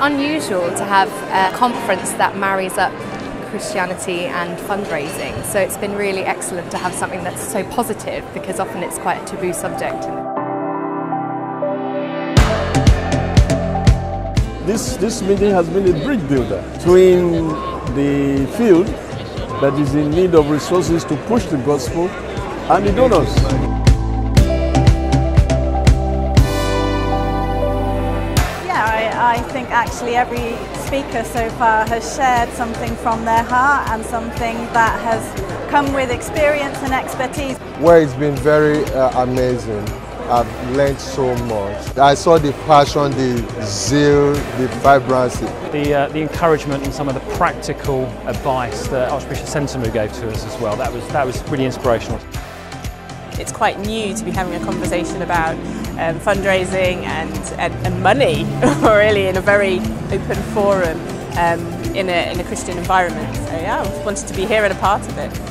unusual to have a conference that marries up Christianity and fundraising. So it's been really excellent to have something that's so positive because often it's quite a taboo subject. This, this meeting has been a bridge builder between the field that is in need of resources to push the gospel and the donors. I think actually every speaker so far has shared something from their heart and something that has come with experience and expertise. Well, it's been very uh, amazing. I've learned so much. I saw the passion, the zeal, the vibrancy. The, uh, the encouragement and some of the practical advice that Archbishop Sentamu gave to us as well. That was, that was really inspirational. It's quite new to be having a conversation about um, fundraising and, and, and money, really, in a very open forum um, in, a, in a Christian environment. So yeah, I wanted to be here and a part of it.